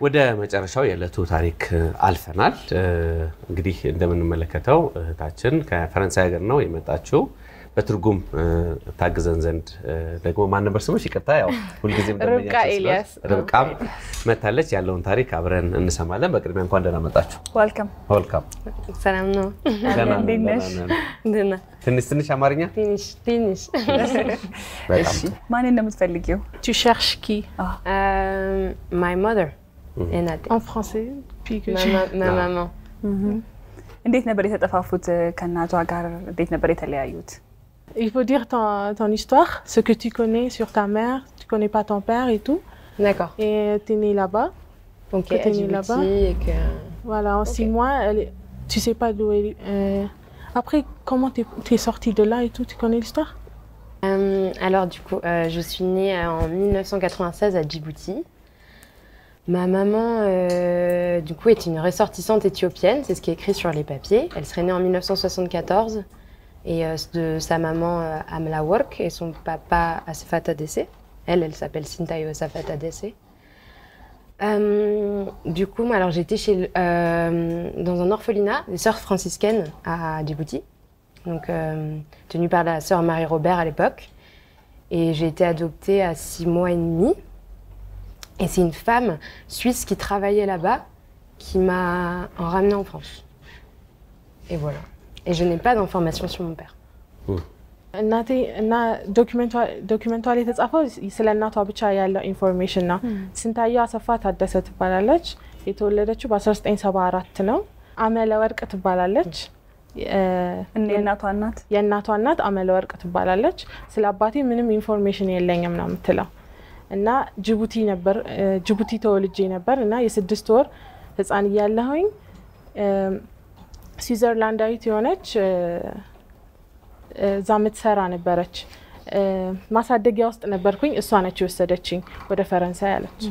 ወደ መጨረሻው የዕለቱ ታሪክ አልፈናል። እንግዲህ እንደምንመለከተው እህታችን ከፈረንሳይ ሀገር ነው የመጣችው። በትርጉም ታግዘን ዘንድ ደግሞ ማን ነበር ስምሽ? ይቅርታ፣ ያው ሁልጊዜም ርብቃ ኤልያስ። ርብቃም መታለች። ያለውን ታሪክ አብረን እንሰማለን። በቅድሚያ እንኳን ደህና መጣችሁ። ዋልከም ወልካም። ሰላም ነው። ትንሽ ትንሽ አማርኛ ትንሽ ትንሽ በጣም ማንን ነው የምትፈልጊው? Tu cherches qui Ah. Euh, My mother. እናቴ En français, puis que Ma je- ma- ma Ah. maman. እንዴት ነበር የተጠፋፉት ከእናቷ ጋር? እንዴት ነበር የተለያዩት? Il faut dire ton, ton histoire, ce que tu connais sur ta mère, tu connais pas ton père et tout. D'accord. Et tu es né là-bas. Ok, Que t'es à née Djibouti là-bas et que... Voilà, en six mois, elle est- tu sais pas d'où elle est. euh, Après, comment tu es, sortie de là et tout Tu connais l'histoire Euh, alors du coup, euh, je suis née en 1996 à Djibouti. Ma maman, euh, du coup, est une ressortissante éthiopienne, c'est ce qui est écrit sur les papiers. Elle serait née en 1974 et euh, de sa maman euh, Amla Work et son papa Asfat Adessé. Elle, elle s'appelle Sintayo Asfat Adessé. Euh, du coup, moi, alors j'étais chez, dans un orphelinat des sœurs franciscaines à Djibouti, donc tenue par la sœur Marie-Robert à l'époque. Et j'ai été adoptée à six mois et demi. Et c'est une femme suisse qui travaillait là-bas qui m'a ramenée en France. Et voilà. Et je n'ai pas d'informations sur mon père. እናቴ እና ዶኪመንቷ ላይ የተጻፈው ስለ እናቷ ብቻ ያለው ኢንፎርሜሽን ነው። ስንታየው አሰፋ ታደሰ ትባላለች። የተወለደችው በ1974 ነው። አመለ ወርቅ ትባላለች። የእናቷ እናት የእናቷ እናት አመለ ወርቅ ትባላለች። ስለ አባቴ ምንም ኢንፎርሜሽን የለኝም ነው የምትለው። እና ጅቡቲ ነበር ጅቡቲ ተወልጄ ነበር እና የስድስት ወር ህፃን እያለሁኝ ስዊዘርላንዳዊት የሆነች እዛ የምትሰራ ነበረች። ማሳደጊያ ውስጥ ነበርኩኝ። እሷ ነች የወሰደችኝ ወደ ፈረንሳይ አለች።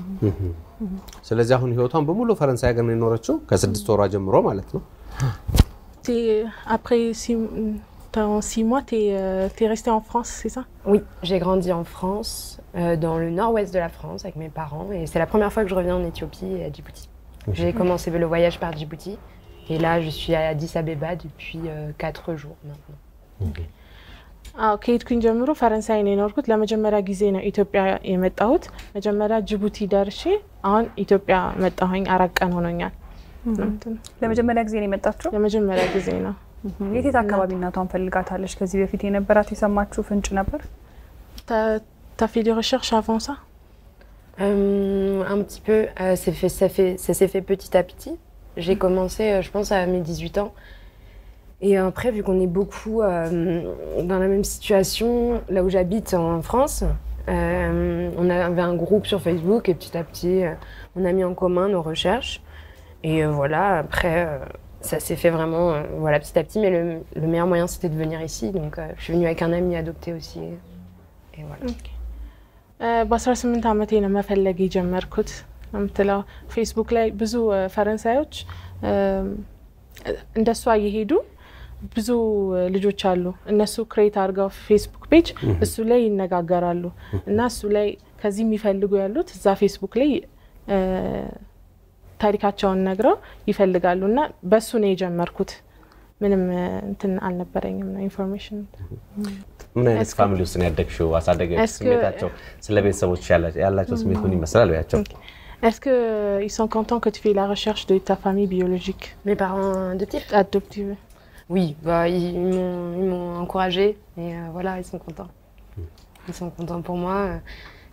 ስለዚህ አሁን ህይወቷን በሙሉ ፈረንሳይ ሀገር ነው የኖረችው ከስድስት ወሯ ጀምሮ ማለት ነው። T'es- Après six, dans six mois, tu es, resté en France, c'est ça Oui, j'ai grandi en France, euh, dans le nord-ouest de la France avec mes parents. Et c'est la première fois que je reviens en Éthiopie et à Djibouti. J'ai commencé le voyage par Djibouti. Et là, je suis à Addis Abeba depuis euh, quatre jours maintenant. አዎ ከሄድኩኝ ጀምሮ ፈረንሳይ ነው የኖርኩት። ለመጀመሪያ ጊዜ ነው ኢትዮጵያ የመጣሁት። መጀመሪያ ጅቡቲ ደርሼ አሁን ኢትዮጵያ መጣሁኝ። አራት ቀን ሆኖኛል። ለመጀመሪያ ጊዜ ነው የመጣችው? ለመጀመሪያ ጊዜ ነው። የት የት አካባቢ እናቷን ፈልጋታለች? ከዚህ በፊት የነበራት የሰማችሁ ፍንጭ ነበር? T'as as fait des recherches avant ça Euh, un petit peu, euh, c'est fait, ça, fait, ça s'est fait petit à petit. J'ai commencé, euh, je pense, à mes 18 ans. Et après, vu qu'on est beaucoup euh, dans la même situation, là où j'habite en France, euh, on avait un groupe sur Facebook et petit à petit, euh, on a mis en commun nos recherches. Et euh, voilà, après, euh, ça s'est fait vraiment euh, voilà, petit à petit. Mais le, le meilleur moyen, c'était de venir ici. Donc, euh, je suis venue avec un ami adopté aussi. Et voilà. በ18 ዓመቴ ነው መፈለግ የጀመርኩት ነው የምትለው። ፌስቡክ ላይ ብዙ እ፣ ፈረንሳዮች እ፣ እንደሷ እየሄዱ ብዙ እ፣ ልጆች አሉ። እነሱ ክሬት አድርገው ፌስቡክ ፔጅ እሱ ላይ ይነጋገራሉ እና እሱ ላይ ከዚህ የሚፈልጉ ያሉት እዛ ፌስቡክ ላይ እ፣ ታሪካቸውን ነግረው ይፈልጋሉ እና በሱ ነው የጀመርኩት። ምንም እ፣ እንትን አልነበረኝም ነው ኢንፎርሜሽን ምን አይነት እስከ- ፋሚሊ ውስጥ ነው ያደግሽው? አሳደጊዎች እስከ- ስሜታቸው፣ ስለ ቤተሰቦች ያላ- ያላቸው ስሜት ምን ይመስላል? ያቸው Est-ce qu'ils sont contents que tu fais la recherche de ta famille biologique Mes parents adoptifs adoptive Oui, bah, ils, ils m'ont, ils m'ont encouragé et euh, voilà, ils sont contents. Ils sont contents pour moi.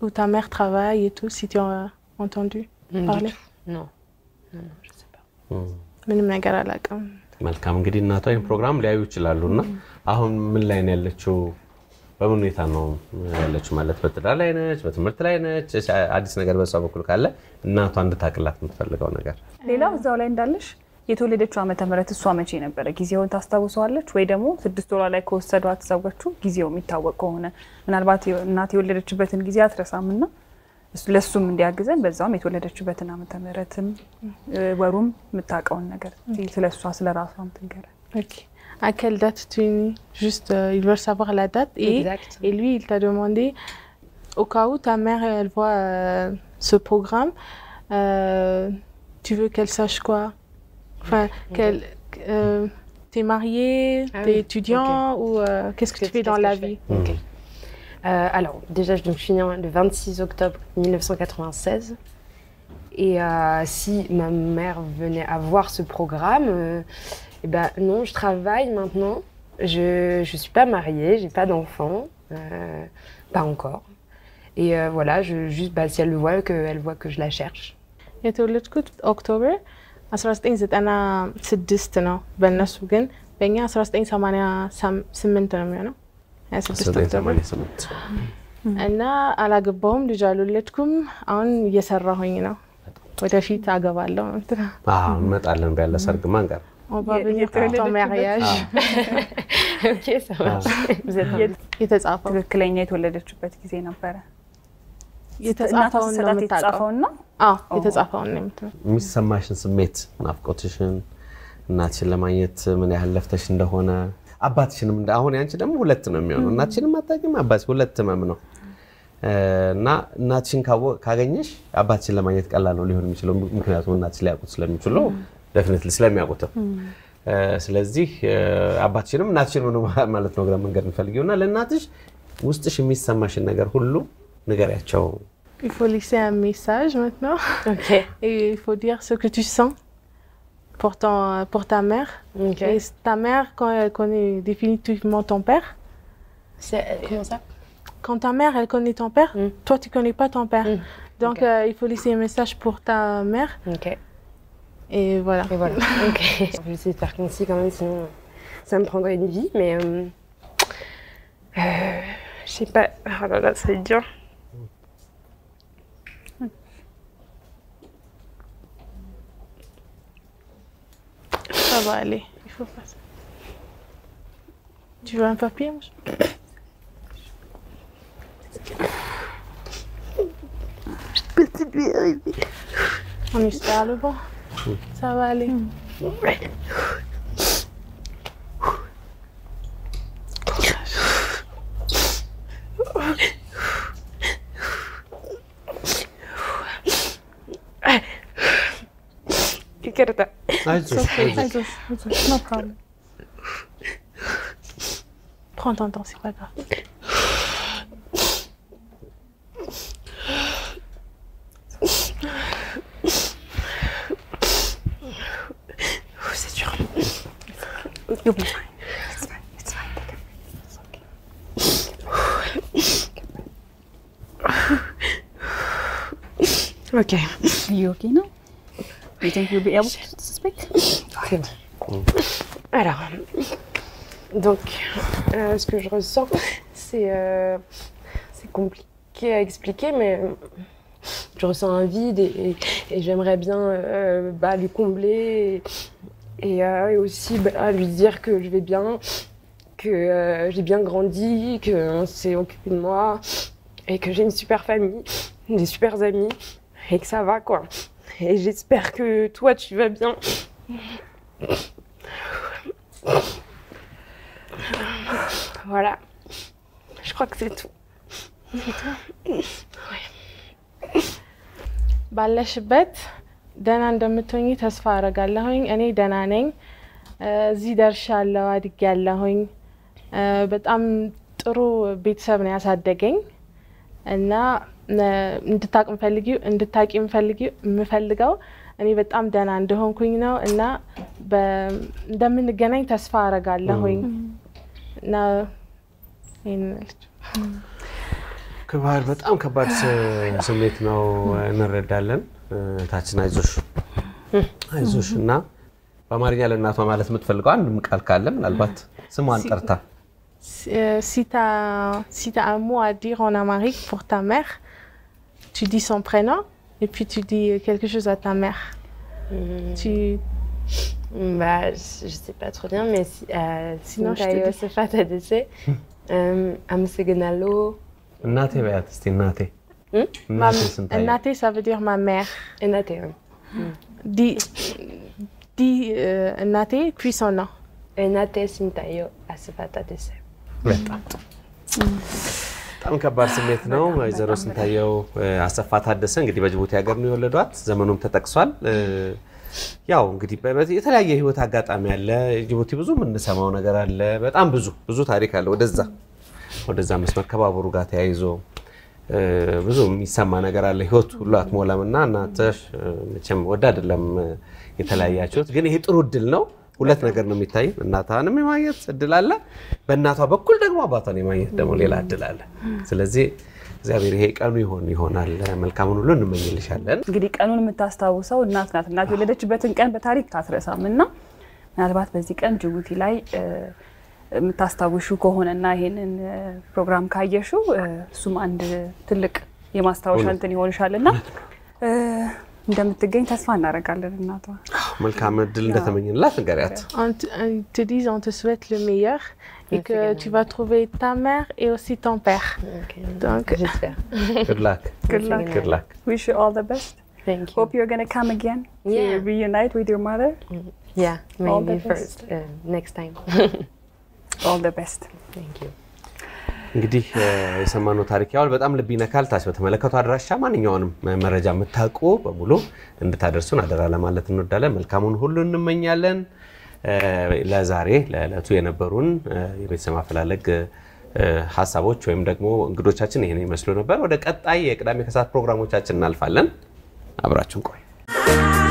où ta mère travaille et tout, si tu as entendu Du parler. Non. non, non, je sais pas. ምንም ነገር አላውቅም። መልካም እንግዲህ እናቷ ይህን ፕሮግራም ሊያዩ ይችላሉ እና አሁን ምን ላይ ነው ያለችው? በምን ሁኔታ ነው ያለችው? ማለት በትዳር ላይ ነች? በትምህርት ላይ ነች? አዲስ ነገር በሷ በኩል ካለ እናቷ እንድታቅላት የምትፈልገው ነገር ሌላው እዛው ላይ እንዳለሽ የተወለደችው ዓመተ ምህረት እሷ መቼ ነበረ? ጊዜውን ታስታውሰዋለች ወይ ደግሞ ስድስት ወሯ ላይ ከወሰዷት ሰዎቹ ጊዜው የሚታወቅ ከሆነ ምናልባት እናት የወለደችበትን ጊዜ አትረሳም እና ለእሱም እንዲያግዘን በዛውም የተወለደችበትን ዓመተ ምህረትም ወሩም የምታውቀውን ነገር ስለ እሷ ስለ ራሷም ትንገረ. À quelle date tu es née Juste, euh, ils veulent savoir la date. Et, Exact. et lui, il t'a demandé, au cas où ta mère, elle voit euh, ce programme, euh, tu veux qu'elle sache quoi Enfin, quel, euh, t'es marié, ah, t'es étudiant ou euh, qu'est-ce que, que tu fais dans la vie okay. Mmh. euh, Alors, déjà, je, suis née le 26 octobre 1996. Et euh, si ma mère venait à voir ce programme, euh, eh ben non, je travaille maintenant. Je ne suis pas mariée, j'ai pas d'enfant, pas encore. Et voilà, juste bah, si elle le voit, qu'elle voit que je la cherche. Et au octobre, 1996 ነው በእነሱ ግን በእኛ 1988 ነው የሚሆነው 26 እና አላገባውም፣ ልጅ አልወለድኩም። አሁን እየሰራሁኝ ነው። ወደፊት አገባለሁ። እንመጣለን ያለ ሰርግማ እንቀር የተጻፈው ትክክለኛ የተወለደችበት ጊዜ ነበረ። የተጻፈውን ነው አዎ የተጻፈውን ነው የምትለው። የሚሰማሽን ስሜት ናፍቆትሽን፣ እናትሽን ለማግኘት ምን ያህል ለፍተሽ እንደሆነ አባትሽንም እንደ- አሁን ያንቺ ደግሞ ሁለት ነው የሚሆነው። እናትሽንም አታውቂም፣ አባት ሁለት ህመም ነው። እና እናትሽን ካገኘሽ አባትሽን ለማግኘት ቀላል ነው ሊሆን የሚችለው። ምክንያቱም እናትሽ ሊያውቁት ስለሚችሉ ደፍኒትሊ ስለሚያውቁትም። ስለዚህ አባትሽንም እናትሽንም ነው ማለት ነው እግረ መንገድ እንፈልጊው እና ለእናትሽ ውስጥሽ የሚሰማሽን ነገር ሁሉ ንገሪያቸው። il faut laisser un message maintenant Ok. et il faut dire ce que tu sens pour, ton, pour ta mère Ok. et ta mère quand elle connaît définitivement ton père C'est- Comment ça? Quand ta mère elle connaît ton père Mm. toi tu connais pas ton père Mm. donc euh, il faut laisser un message pour ta mère Ok. et voilà Et voilà. Ok. Je vais essayer de faire concis quand même, sinon euh, ça me prendrait une vie. Mais euh, euh, je sais pas. Oh là là, c'est dur. Ça va aller. Il faut pas ça. Tu veux un papier moi on espère le bon ça va aller Prends ton temps, c'est pas grave. Oh, c'est dur. Be fine. Okay. You okay now? You think you'll be able to speak? C'est bon. Alors, donc, euh, ce que je ressens, c'est euh, c'est compliqué à expliquer, mais je ressens un vide et, et- et j'aimerais bien euh, bah, lui combler et, et, euh, et aussi bah, lui dire que je vais bien, que euh, j'ai bien grandi, qu'on s'est occupé de moi et que j'ai une super famille, des super amis et que ça va quoi. Et j'espère que toi tu vas bien. Voilà. Je crois que c'est tout. ባለሽበት ደህና እንደምትሆኝ ተስፋ አረጋለሁኝ። እኔ ደህና ነኝ። እ፣ እዚህ ደርሻለሁ፣ አድጌያለሁኝ። እ፣ በጣም ጥሩ ቤተሰብ ነው ያሳደገኝ እና እ፣ እንድታቅ ምፈልጊው እንድታቂ ምፈልጊው የምፈልገው እኔ በጣም ደህና እንደሆንኩኝ ነው እና በ- እንደምንገናኝ ተስፋ አረጋለሁኝ። እና ይህን ከባድ በጣም ከባድ ስ- ስሜት ነው እንረዳለን። ታችን አይዞሽ አይዞሽ እና በአማርኛ ለእናቷ ማለት የምትፈልገው አንድም ቃል ካለ ምናልባት ስሟን ጠርታ። si tu as, si as un mot à dire en amérique pour ta mère, tu dis son prénom et puis tu dis euh, quelque chose à ta mère. Mmh. Tu. Hmm, bah, je sais pas trop bien, mais si, euh, sinon je te dis. Sefa TDC. Amsegenalo. Nate, c'était Nate. Hmm? Nate, ça veut dire ma mère. Nate, oui. Hmm. Dis, dis euh, Nate, puis son nom. Nate Sintayo Asefata TDC. Attends. በጣም ከባድ ስሜት ነው። ወይዘሮ ስንታየው አሰፋ ታደሰ እንግዲህ በጅቡቲ ሀገር ነው የወለዷት። ዘመኑም ተጠቅሷል። ያው እንግዲህ የተለያየ ህይወት አጋጣሚ አለ። ጅቡቲ ብዙ የምንሰማው ነገር አለ። በጣም ብዙ ብዙ ታሪክ አለ። ወደዛ ወደዛ መስመር ከባቡሩ ጋር ተያይዞ ብዙ የሚሰማ ነገር አለ። ህይወት ሁሉ አትሞላም እና እናትሽ እ፣ መቼም ወደ አይደለም የተለያያችሁት፣ ግን ይሄ ጥሩ እድል ነው። ሁለት ነገር ነው የሚታይ። እናቷንም የማየት እድል አለ፣ በእናቷ በኩል ደግሞ አባቷን የማየት ደግሞ ሌላ እድል አለ። ስለዚህ እግዚአብሔር ይሄ ቀኑ ይሆን ይሆናል። መልካሙን ሁሉ እንመኝልሻለን። እንግዲህ ቀኑን የምታስታውሰው እናት ናት። እናት የወለደችበትን ቀን በታሪክ አትረሳም እና ምናልባት በዚህ ቀን ጅቡቲ ላይ የምታስታውሹ ከሆነና ይሄንን ፕሮግራም ካየሹ እሱም አንድ ትልቅ የማስታወሻ እንትን ይሆንሻል እና እንደምትገኝ ተስፋ እናደርጋለን እናቷ። መልካም እድል እንደተመኝንላት ንገሪያት። On te, on te dit, on te souhaite le meilleur et Merci, que Gaëlle. tu vas trouver ta mère et aussi ton père. Ok. Donc, J'espère. Good luck. Good luck. Good luck. Wish you all the best. Thank you. Hope you're gonna come again Yeah. to reunite with your mother. Yeah, All the maybe best. first. Uh, next time. All the best. Thank you. እንግዲህ የሰማነው ታሪክ ያው በጣም ልብ ይነካል። ታች በተመለከቱ አድራሻ ማንኛውንም መረጃ የምታውቁ በሙሉ እንድታደርሱን አደራ ለማለት እንወዳለን። መልካሙን ሁሉ እንመኛለን። ለዛሬ ለዕለቱ የነበሩን የቤተሰብ ማፈላለግ ሀሳቦች ወይም ደግሞ እንግዶቻችን ይህን ይመስሉ ነበር። ወደ ቀጣይ የቅዳሜ ከሰዓት ፕሮግራሞቻችን እናልፋለን። አብራችሁን ቆዩ።